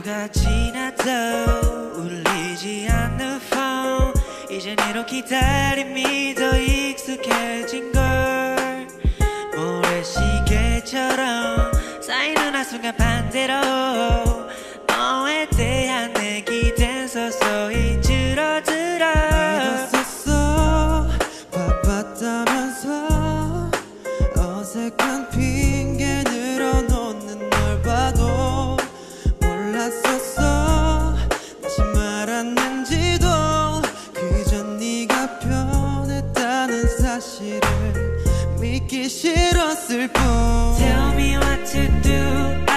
하루가 지나도 울리지 않는 폰 이젠 이런 기다림이 더 익숙해진 걸. 모래시계처럼 쌓이는 한순간 반대로 너에 대한 내 기댄 서서히 줄어들어. 믿었었어 바빴다면서 어색한 피 믿기 싫었을 뿐 Tell me what to do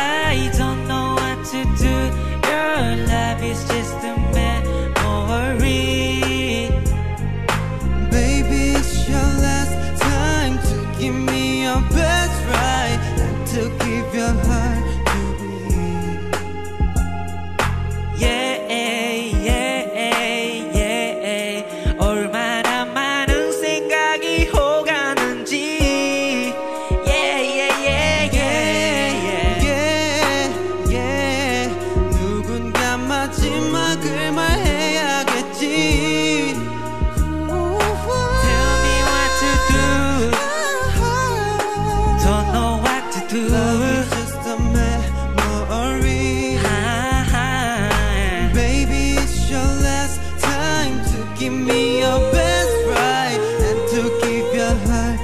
give me your best right and to give your heart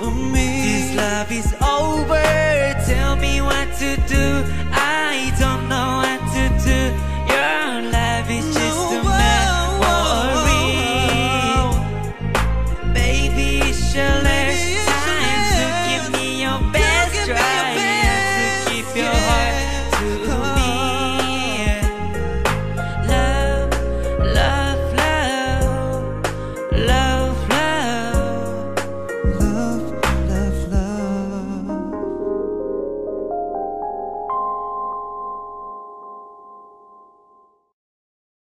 to me. This love is over. Tell me what to do. I don't know what to do. Your love is just a memory. Baby, it's your last time to give me your best try and to keep your heart.